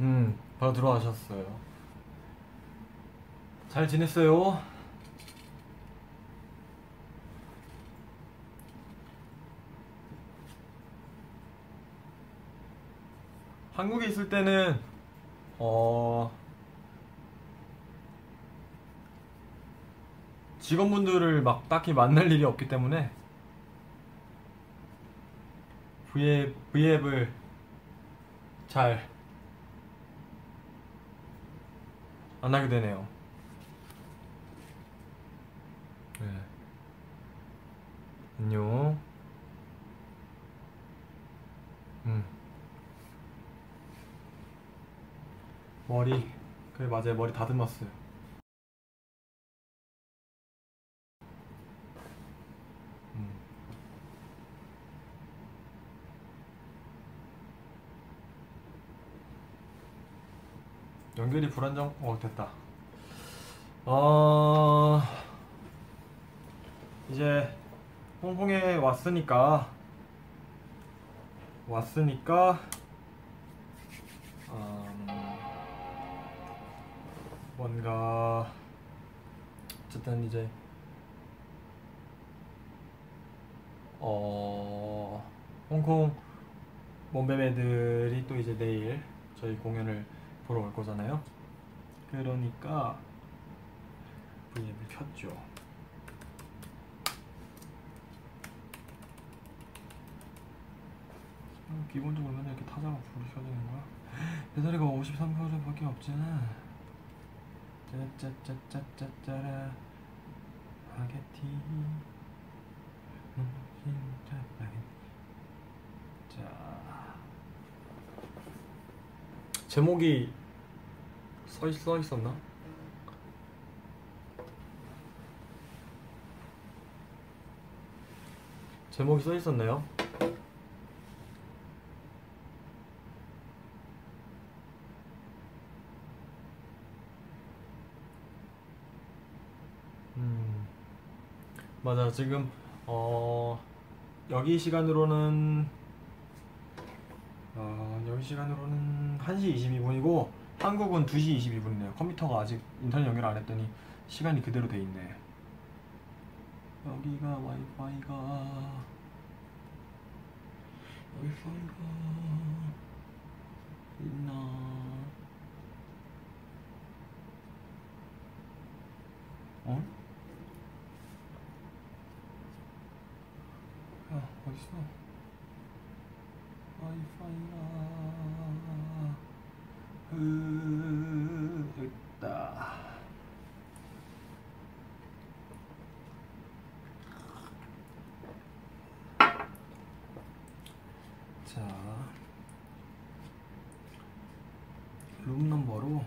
음, 바로 들어가셨어요. 잘 지냈어요? 한국에 있을 때는 어 직원분들을 막 딱히 만날 일이 없기 때문에 V앱, V앱을 잘 안 하게 되네요. 네. 안녕. 음. 머리 그래 맞아요 머리 다듬었어요 연결이 불안정 어 됐다. 어 이제 홍콩에 왔으니까 왔으니까 음, 뭔가 어쨌든 이제 어 홍콩 몸베베들이 또 이제 내일 저희 공연을 보러 올 거잖아요. 그러니까 V앱을 켰죠. 음, 기본적으로 맨날 이렇게 타자가 불이 켜지는 거야? 배터리가 53%밖에 없잖아. 짜짜짜짜짜짜라 파게티 음, 진짜 파게티 자 제목이 써, 있, 써 있었나? 제목이 써 있었나요? 음, 맞아. 지금 어 여기 시간으로는 어, 여기 시간으로는 1시 22분이고 한국은 2시 22분이네요. 컴퓨터가 아직 인터넷 연결 안 했더니 시간이 그대로 돼 있네. 여기가 와이파이가 와이파이가 있나? 어? 야, 어딨어? 와이파이가 으, 여기 있다. 자, 룸 넘버로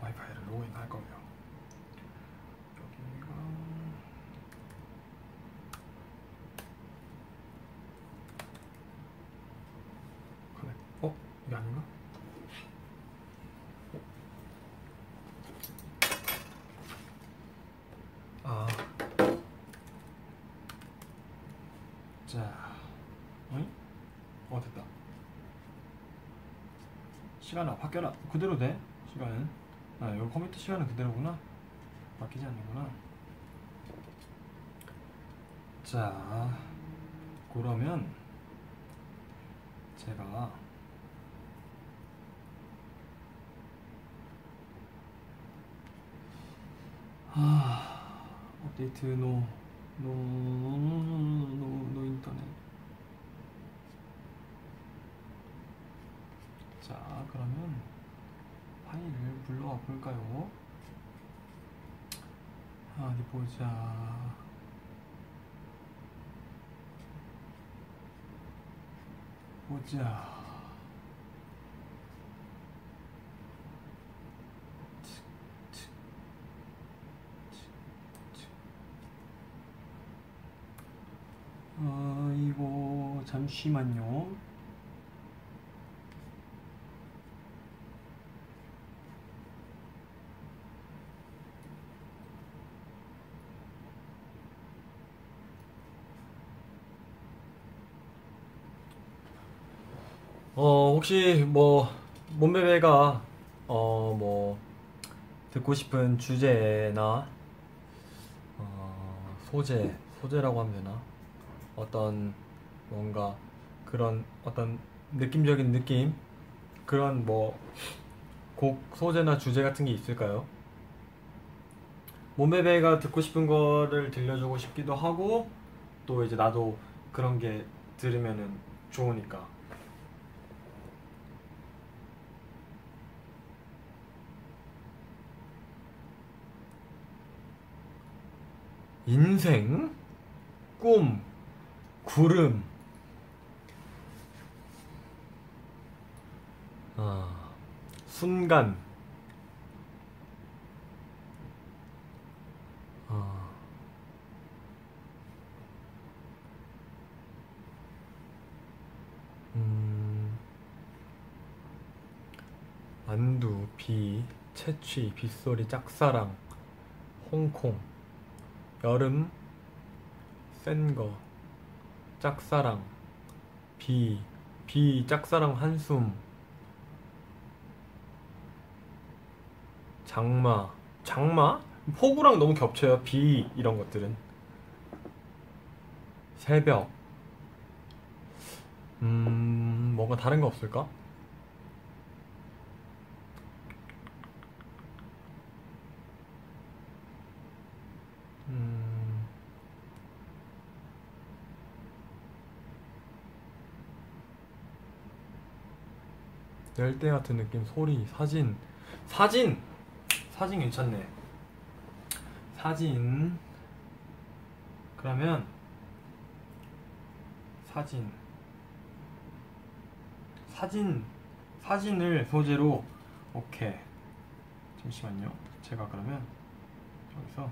와이파이를 로그인할 거고요. 여기가 그래. 어? 이게 아닌가? 아. 자. 어이? 어, 됐다. 시간아, 바뀌어라. 그대로 돼. 시간은. 아, 여기 컴퓨터 시간은 그대로구나. 바뀌지 않는구나. 자, 그러면 제가 아, 업데이트 노, 노, 노, 노, 노, 노 인터넷. 자, 그러면 파일을 불러와 볼까요? 아, 어디 보자. 보자. 아이고 잠시만요. 어 혹시 뭐 몸베베가 어 뭐 듣고 싶은 주제나 어, 소재 소재라고 하면 되나? 어떤 뭔가 그런 어떤 느낌적인 느낌? 그런 뭐 곡 소재나 주제 같은 게 있을까요? 몸베베가 듣고 싶은 거를 들려주고 싶기도 하고 또 이제 나도 그런 게 들으면은 좋으니까 인생, 꿈, 구름, 아, 순간, 아, 음, 만두, 비, 채취, 빗소리, 짝사랑, 홍콩, 여름, 센 거, 짝사랑, 비, 비, 짝사랑 한숨, 장마, 장마? 폭우랑 너무 겹쳐요. 비 이런 것들은. 새벽. 음, 뭔가 다른 거 없을까? 음, 열대 같은 느낌, 소리, 사진. 사진! 사진 괜찮네. 사진. 그러면, 사진. 사진, 사진을 소재로, 오케이. 잠시만요. 제가 그러면, 여기서,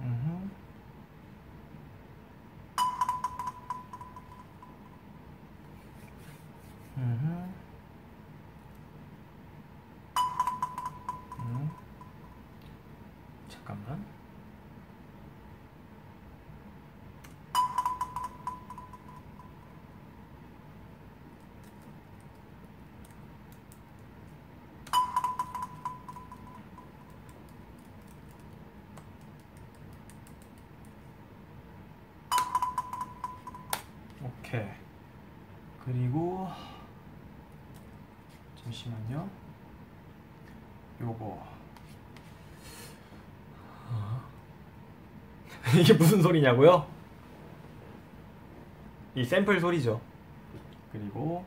음흠. 음흠. 음. 잠깐만. 오케이. 그리고 잠시만요. 요거. 아. 이게 무슨 소리냐고요? 이 샘플 소리죠. 그리고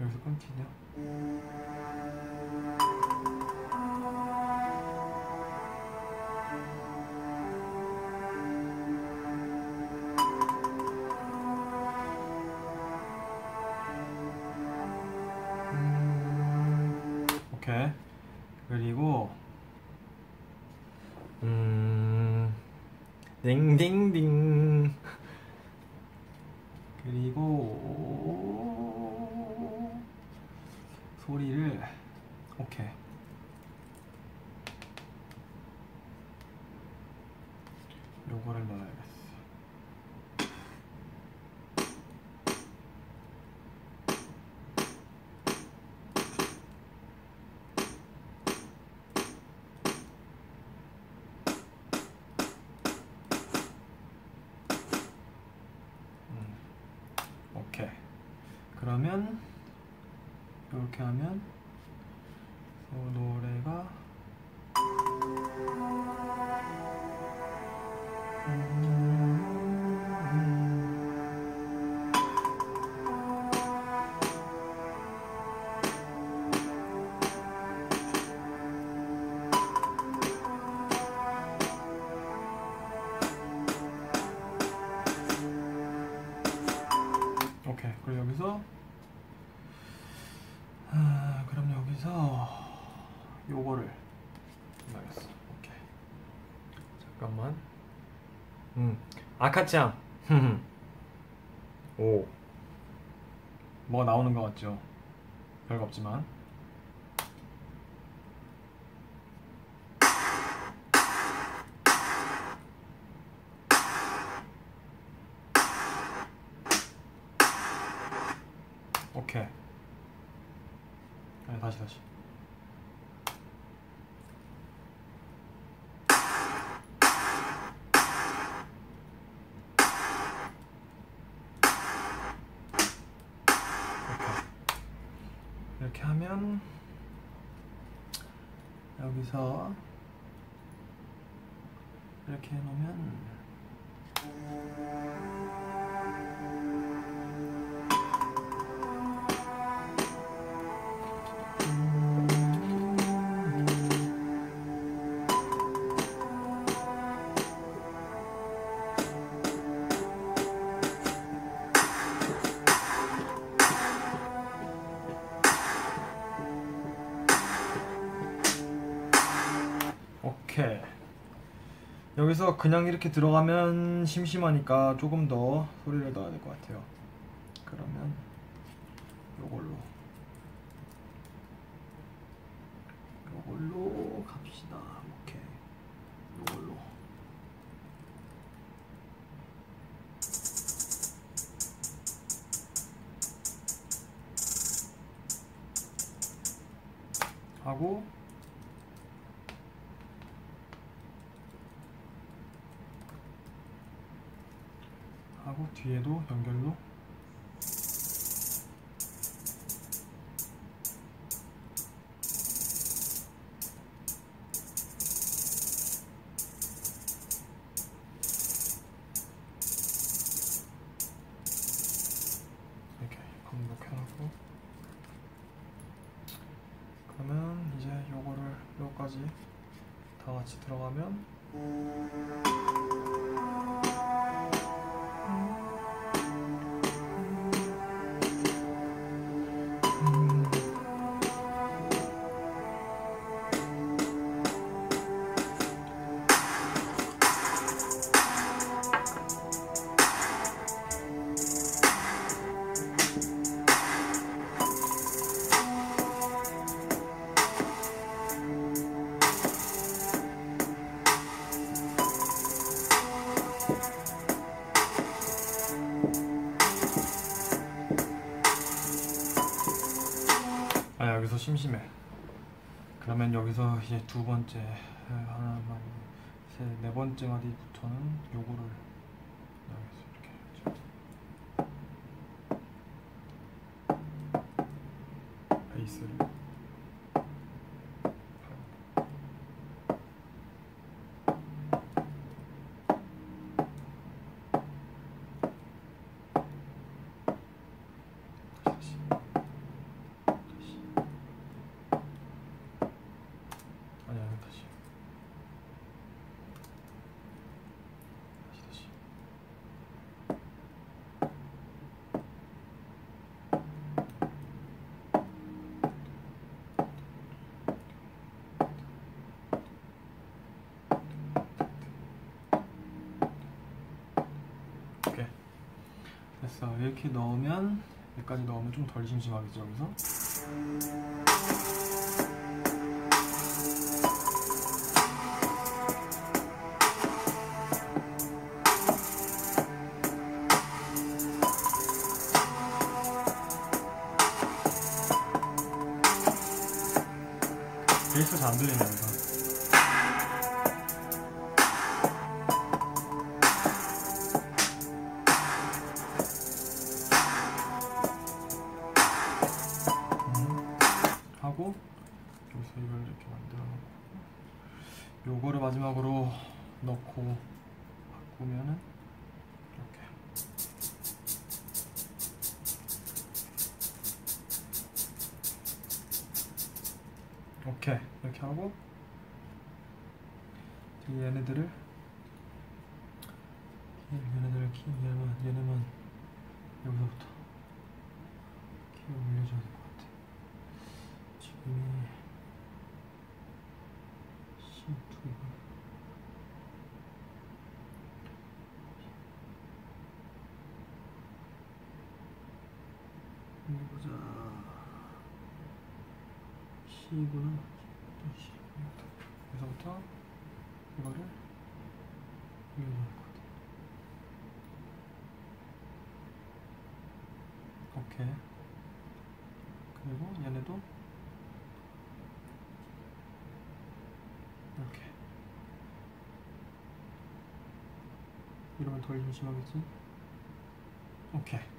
여기서 끊기냐? 음. 그리고 음 딩딩딩. 그리고 여기서 아, 그럼 여기서 요거를 넣어야겠어. 오케이. 잠깐만. 음, 아카짱. 오. 뭐가 나오는 것 같죠? 별거 없지만. 오케이. 아니, 다시 다시. 오케이. 이렇게 하면 여기서 이렇게 해놓으면 오케이. 여기서 그냥 이렇게 들어가면 심심하니까 조금 더 소리를 넣어야 될 것 같아요. 그러면 요걸로 두 번째 하나, 셋, 네 번째 마디부터는 요거를 넣어야겠어 이렇게. 베이스를. 다시 다시. 아니 아니 다시 다시 다시 됐어. 이렇게 넣으면 여기까지 넣으면 좀 덜 심심하겠죠 여기서. 베이스 잘안 들리네 여 오케이. 그리고 얘네도 이렇게 이러면 덜 심심하겠지? 오케이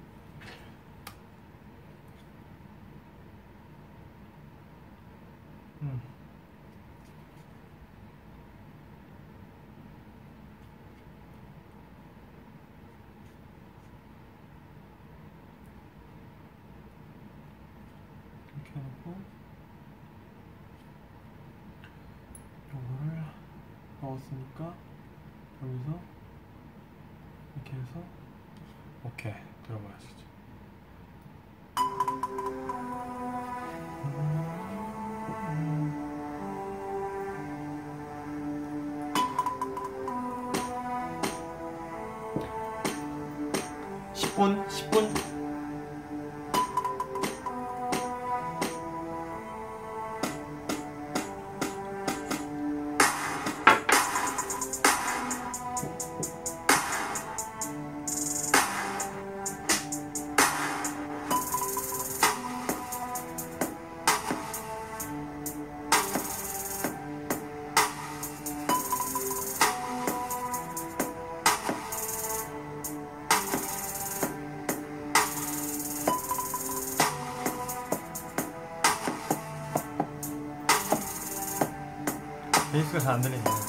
5분, 10분? 베이스가 잘안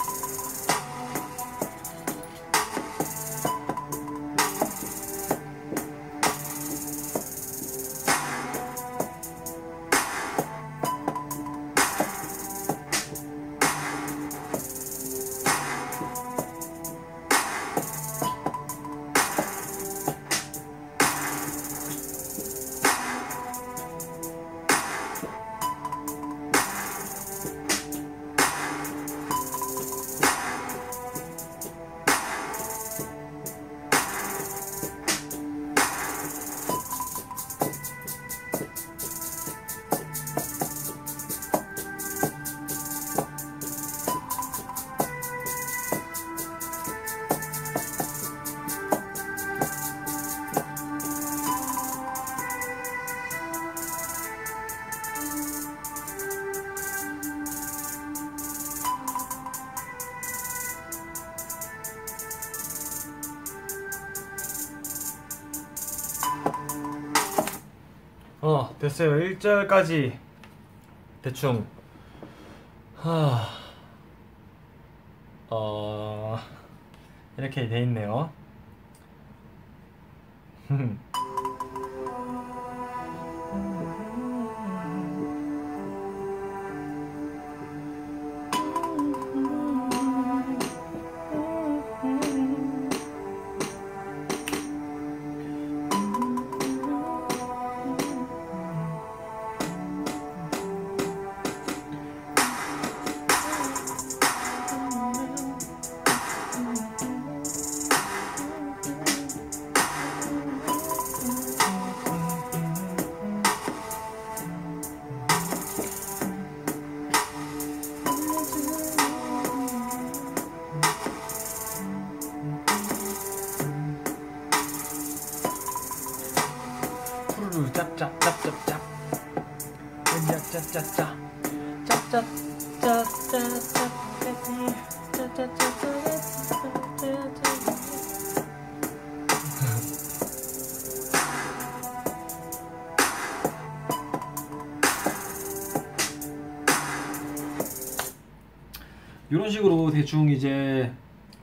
어, 됐어요. 1절까지. 대충. 하... 어... 이렇게 돼 있네요. 이런 식으로 대충 이제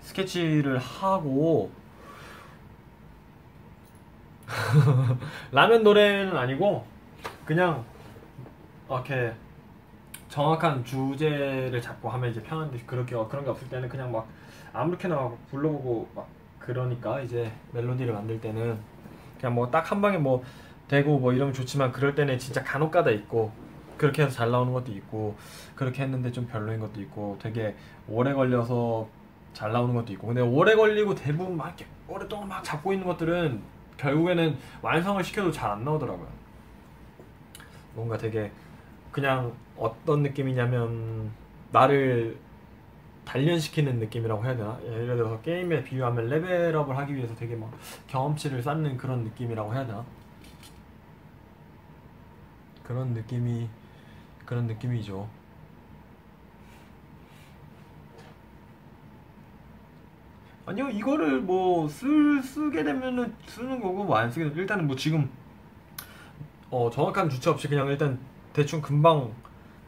스케치를 하고 라면 노래는 아니고 그냥 이렇게 정확한 주제를 잡고 하면 이제 편한데 그렇게 그런 게 없을 때는 그냥 막 아무렇게나 막 불러보고 막 그러니까 이제 멜로디를 만들 때는 그냥 뭐 딱 한 방에 뭐 되고 뭐 이러면 좋지만 그럴 때는 진짜 간혹가다 있고 그렇게 해서 잘 나오는 것도 있고 그렇게 했는데 좀 별로인 것도 있고 되게 오래 걸려서 잘 나오는 것도 있고 근데 오래 걸리고 대부분 막 이렇게 오랫동안 막 잡고 있는 것들은 결국에는 완성을 시켜도 잘 안 나오더라고요. 뭔가 되게 그냥 어떤 느낌이냐면 나를 단련시키는 느낌이라고 해야 되나? 예를 들어서 게임에 비유하면 레벨업을 하기 위해서 되게 막 경험치를 쌓는 그런 느낌이라고 해야 되나? 그런 느낌이 그런 느낌이죠. 아니요 이거를 뭐 쓸 쓰게 되면은 쓰는 거고 뭐 안 쓰게 되면 일단은 뭐 지금 어 정확한 주체 없이 그냥 일단 대충 금방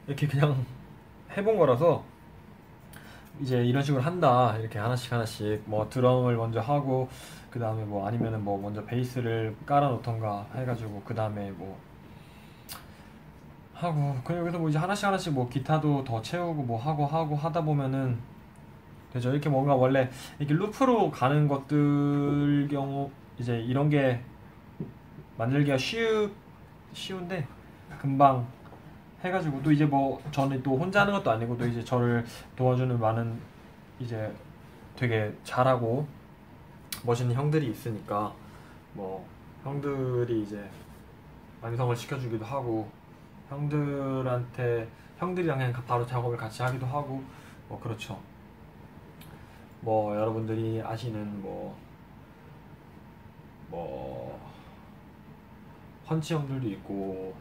이렇게 그냥 해본 거라서 이제 이런 식으로 한다 이렇게 하나씩 하나씩 뭐 드럼을 먼저 하고 그 다음에 뭐 아니면은 뭐 먼저 베이스를 깔아 놓던가 해가지고 그 다음에 뭐 하고 그냥 여기서 뭐 이제 하나씩 하나씩 뭐 기타도 더 채우고 뭐 하고 하고 하다 보면은 되죠. 이렇게 뭔가 원래 이렇게 루프로 가는 것들 경우 이제 이런 게 만들기가 쉬우 쉬운데 금방 해가지고 또 이제 뭐 저는 또 혼자 하는 것도 아니고 또 이제 저를 도와주는 많은 이제 되게 잘하고 멋있는 형들이 있으니까 뭐 형들이 이제 완성을 시켜주기도 하고 형들한테 형들이랑 그냥 바로 작업을 같이 하기도 하고 뭐 그렇죠. 뭐 여러분들이 아시는 뭐뭐 헌치 형들도 있고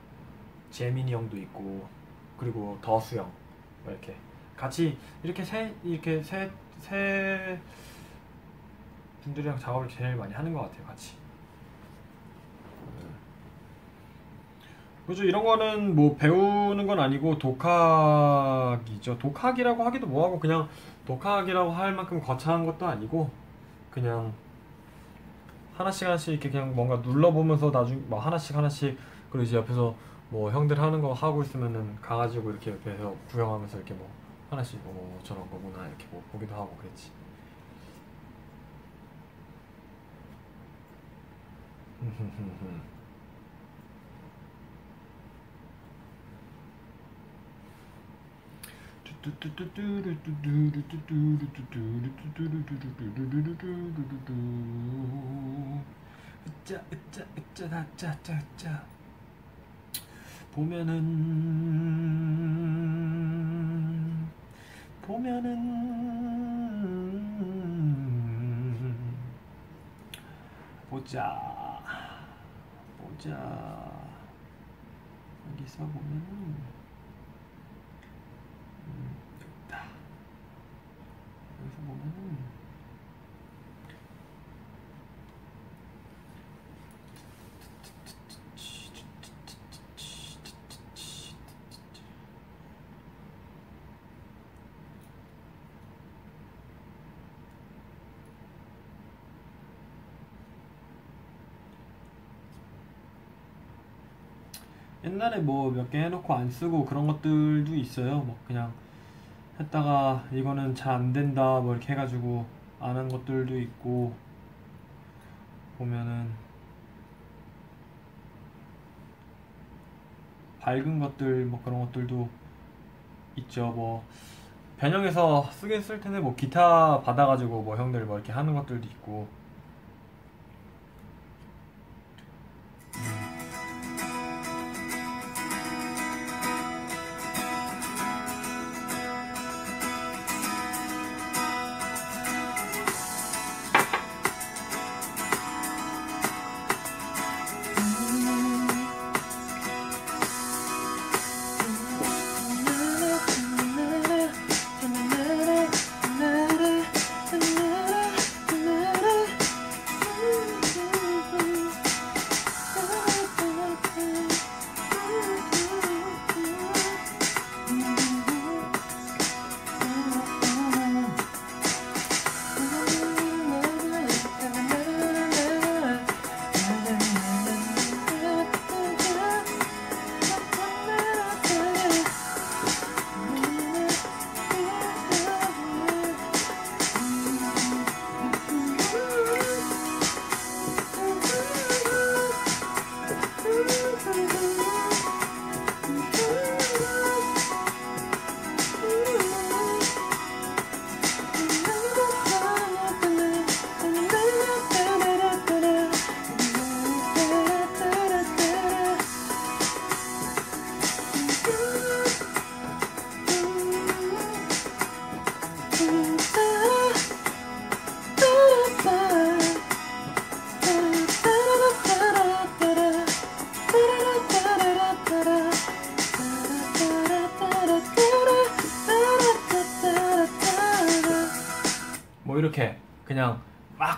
재민이 형도 있고 그리고 더수 형뭐 이렇게 같이 이렇게 세 이렇게 세세 분들이랑 작업을 제일 많이 하는 것 같아요 같이 그죠? 이런 거는 뭐 배우는 건 아니고 독학이죠. 독학이라고 하기도 뭐하고 그냥 독학이라고 할 만큼 거창한 것도 아니고 그냥 하나씩 하나씩 이렇게 그냥 뭔가 눌러보면서 나중 뭐 하나씩 하나씩 그리고 이제 옆에서 뭐 형들 하는 거 하고 있으면은 가가지고 이렇게 옆에서 구경하면서 이렇게 뭐 하나씩 뭐 저런 거구나 이렇게 뭐 보기도 하고 그랬지. 보면은 보면은 보자. 보자. 여기서 보면은 여기서 옛날에 뭐 몇 개 해놓고 안 쓰고 그런 것들도 있어요. 뭐 그냥 했다가 이거는 잘 안 된다 뭐 이렇게 해가지고 안 한 것들도 있고 보면은 밝은 것들 뭐 그런 것들도 있죠. 뭐 변형해서 쓰긴 쓸 텐데 뭐 기타 받아가지고 뭐 형들 뭐 이렇게 하는 것들도 있고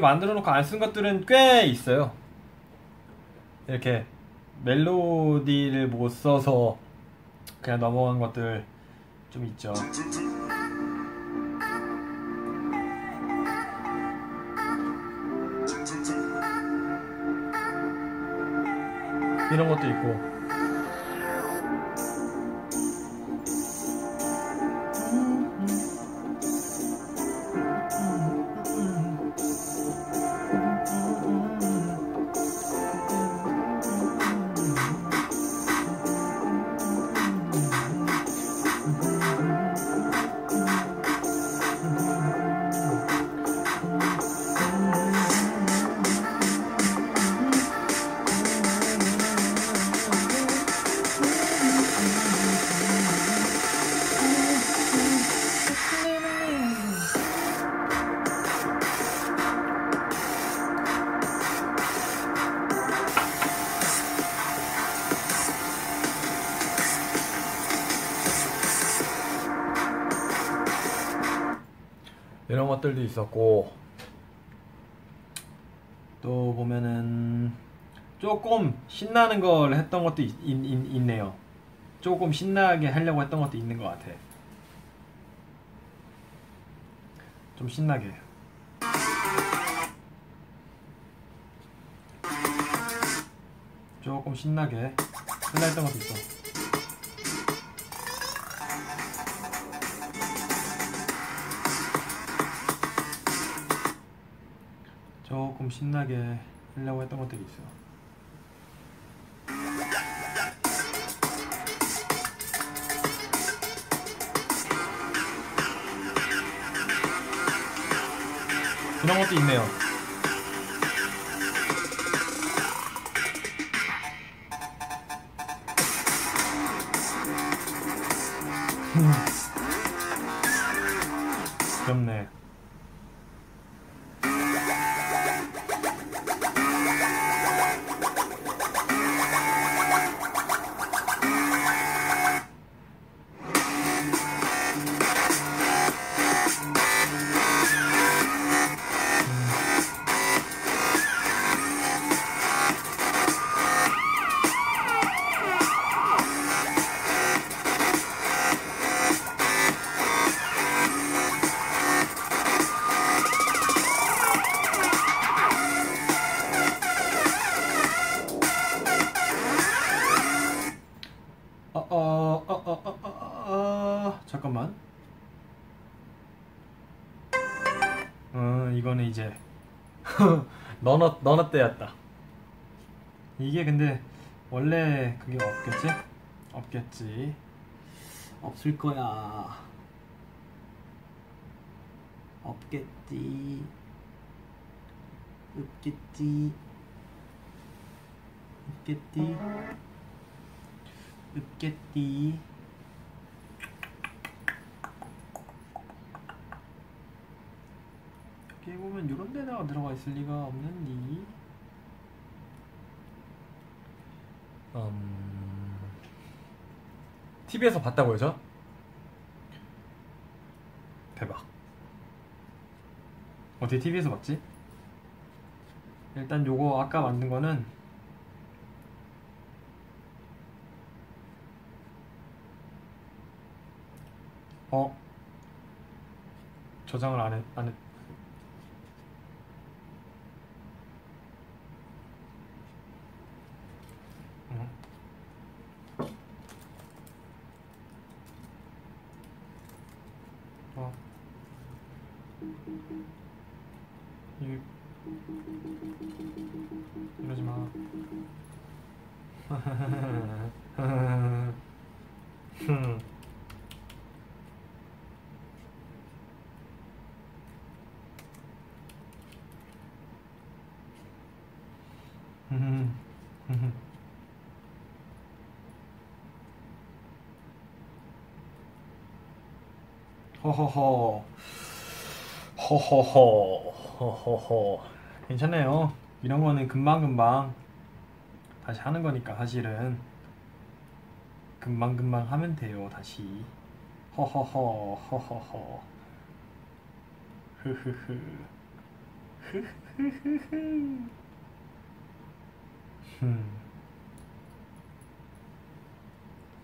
이렇게 만들어 놓고 안 쓴 것들은 꽤 있어요. 이렇게 멜로디를 못 써서 그냥 넘어간 것들 좀 있죠. 이런 것도 있고. 것들도 있었고 또 보면은 조금 신나는 걸 했던 것도 있, 있, 있, 네요 조금 신나게 하려고 했던 것도 있는 것 같아. 좀 신나게. 조금 신나게 하려 했던 것도 있어. 좀 신나게 하려고 했던 것들이 있어요. 그런 것도 있네요. 귀엽네. 이게 근데 원래 그게 없겠지? 없겠지. 없을 거야. 없겠지. 없겠지. 없겠지. 없겠지. 어떻게 보면 이런 데다가 들어가 있을 리가 없는디 음... TV에서 봤다고요, 저? 대박. 어떻게 TV에서 봤지? 일단 요거 아까 만든 거는 어? 저장을 안 했, 안 했. 허허허. 허허허. 허허허. 괜찮아요. 이런 거는 금방금방 다시 하는 거니까 사실은. 금방금방 하면 돼요 다시. 허허허 허허허. 흐흐흐. 흐흐흐흐 음.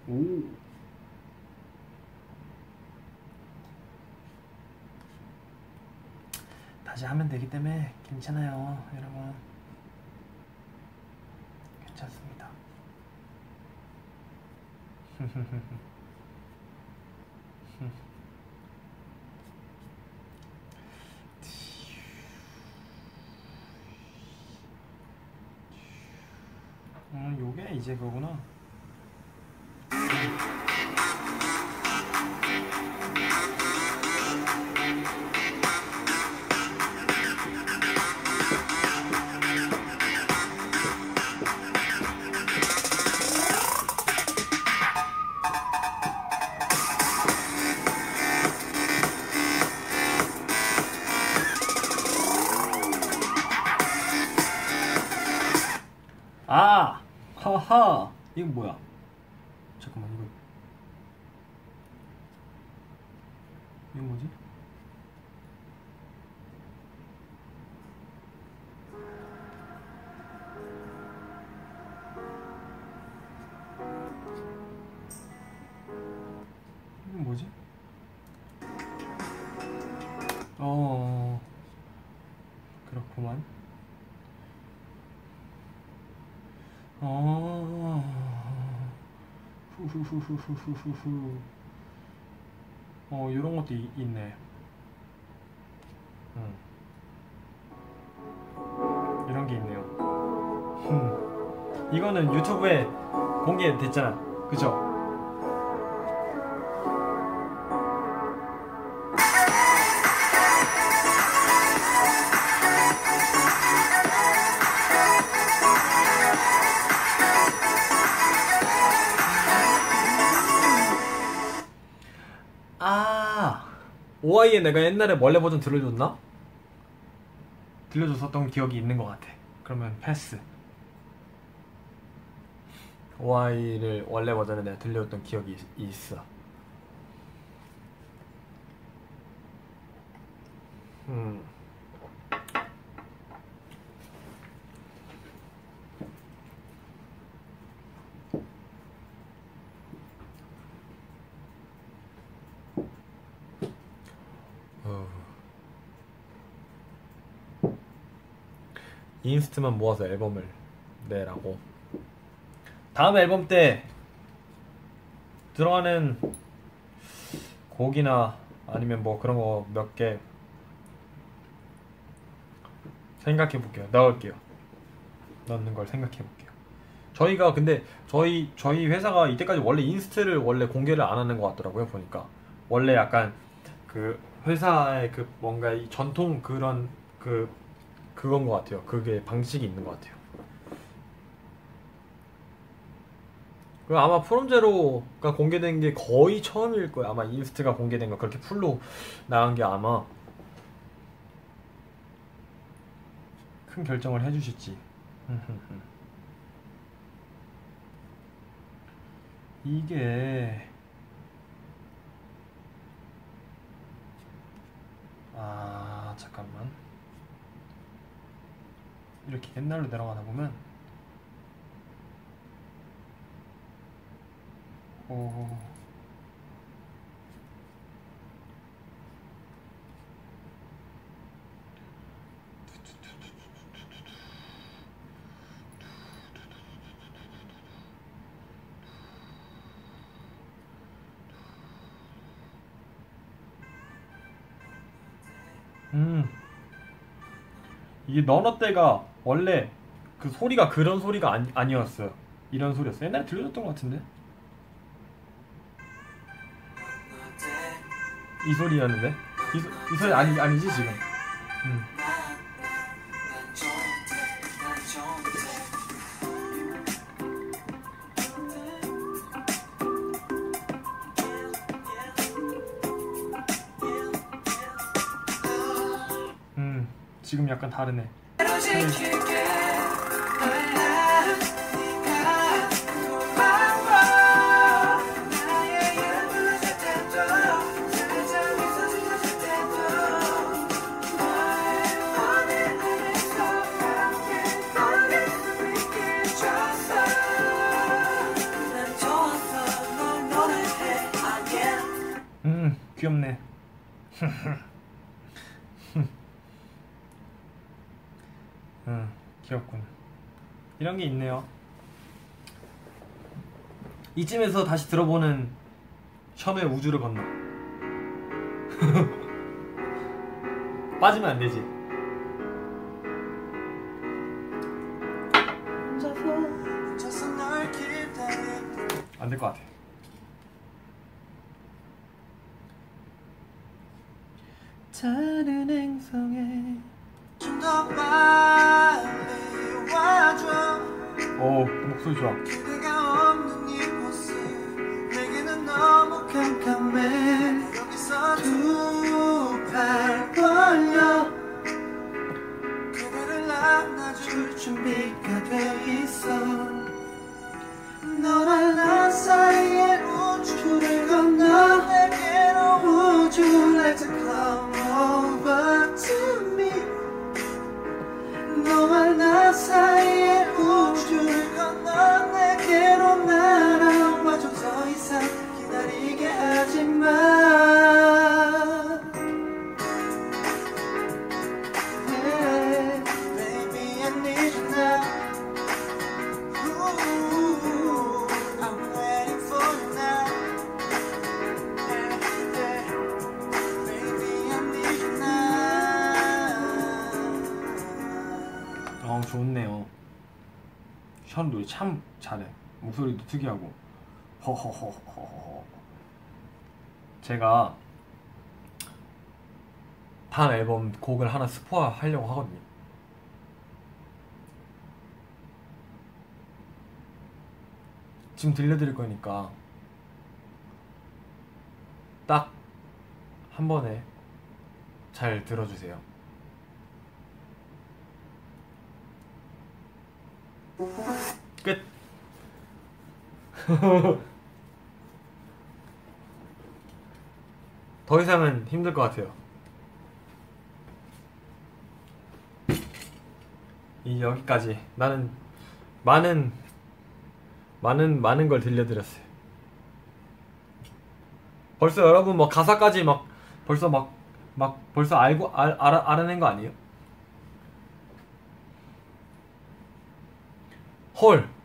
오. 다시 하면 되기 때문에 괜찮아요, 여러분. 괜찮습니다. 음, 요게 이제 그거구나. 후후후후후후후. 어, 이런 것도 이- 있네. 음. 이런 게 있네요. 음. 이거는 유튜브에 공개됐잖아. 그죠? 오아이에 내가 옛날에 원래 버전 들려줬나? 들려줬었던 기억이 있는 것 같아. 그러면 패스. 오아이를 원래 버전에 내가 들려줬던 기억이 있- 있어. inst만 모아서 앨범을 내라고. 다음 앨범 때 들어가는 곡이나 아니면 뭐 그런 거 몇 개 생각해 볼게요. 넣을게요. 넣는 걸 생각해 볼게요. 저희가 근데 저희 저희 회사가 이때까지 원래 inst를 원래 공개를 안 하는 것 같더라고요 보니까 원래 약간 그 회사의 그 뭔가 이 전통 그런 그 그건 것 같아요. 그게 방식이 있는 것 같아요. 그 아마 프롬제로가 공개된 게 거의 처음일 거예요. 아마 인스트가 공개된 거 그렇게 풀로 나간 게 아마 큰 결정을 해주실지. 이게 아 잠깐만 이렇게 옛날로 내려가다 보면 오 음. 이게 너너 때가 원래 그 소리가 그런 소리가 아니, 아니었어요. 이런 소리였어요. 옛날에 들려줬던 것 같은데? 이 소리였는데? 이, 소, 이 소리 아니, 아니지, 지금? 음. 음, 지금 약간 다르네. 음, 게 있네요. 이쯤에서 다시 들어보는 션의 우주를 건너. 빠지면 안 되지. 안 될 것 같아. 목 참 잘해. 목소리도 특이하고. 허허허허허. 제가 다음 앨범 곡을 하나 스포 하려고 하거든요. 지금 들려드릴 거니까 딱 한 번에 잘 들어주세요. 끝. 더 이상은 힘들 것 같아요. 이 여기까지 나는 많은 많은 많은 걸 들려드렸어요. 벌써 여러분 뭐 가사까지 막 벌써 막막 벌써 알고 알, 알아, 알아낸 거 아니에요? 헐.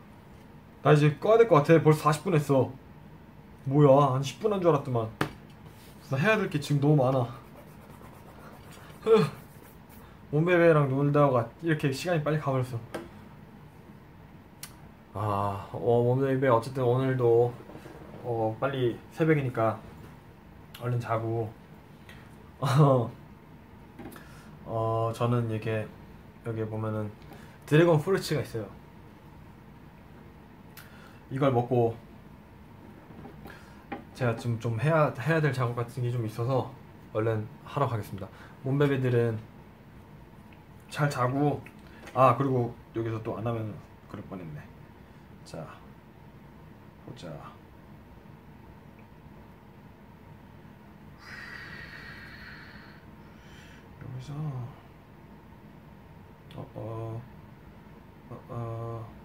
나 이제 꺼야 될 것 같아. 벌써 40분 했어. 뭐야, 한 10분 한 줄 알았더만. 나 해야 될 게 지금 너무 많아. 흐. 몸베베랑 놀다가 이렇게 시간이 빨리 가버렸어. 아, 어, 몸베베 어쨌든 오늘도 어, 빨리 새벽이니까 얼른 자고. 어, 어, 저는 이게 여기 보면은 드래곤 프루츠가 있어요. 이걸 먹고 제가 좀, 좀 해야, 해야 될 작업 같은 게 좀 있어서 얼른 하러 가겠습니다. 몸베베들은 잘 자고 아 그리고 여기서 또 안 하면 그럴 뻔했네. 자 보자. 여기서 어, 어, 어, 어.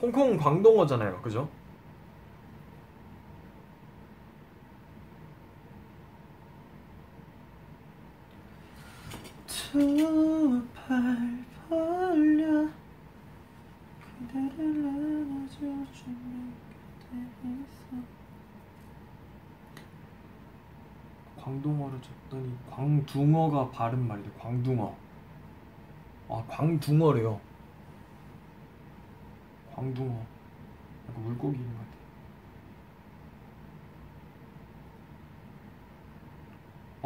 홍콩 광동어잖아요, 그죠? 두 팔 벌려 그대를 안아줘주는 곁에 있어 광동어를 쳤더니 광둥어가 바른 말이래. 광둥어. 아 광둥어래요. 광둥어. 약간 물고기 이름 같아.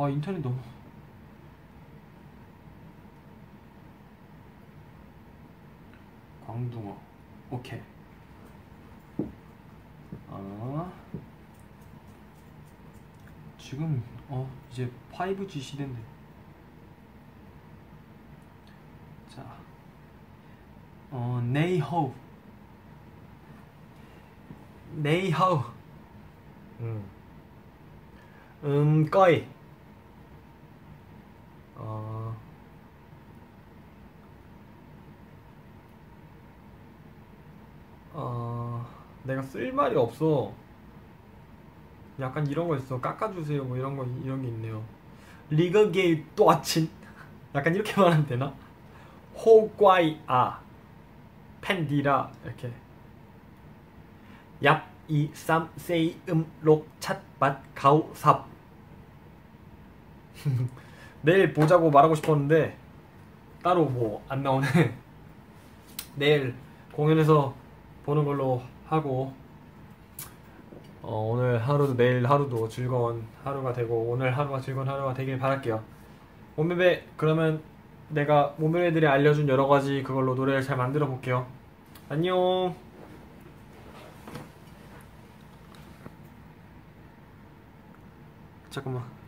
아 인터넷 너무. 광둥어. 오케이. 아. 지금 어 이제 5G 시대인데 자 어, 네이호 네이호 음, 음, 꺼이 어, 어, 내가 쓸 말이 없어. 약간 이런 거 있어. 깎아주세요. 뭐 이런 거 이런 게 있네요. 리그게이 또아친. 약간 이렇게 말하면 되나? 호과이아. 팬디라. 이렇게 얍이 쌈 세이 음 록 찻 밭 가우 삽 내일 보자고 말하고 싶었는데 따로 뭐 안 나오네. 내일 공연에서 보는 걸로 하고 어, 오늘 하루도 내일 하루도 즐거운 하루가 되고 오늘 하루가 즐거운 하루가 되길 바랄게요. 몸베베 그러면 내가 몸베베들이 알려준 여러 가지 그걸로 노래를 잘 만들어 볼게요. 안녕. 잠깐만.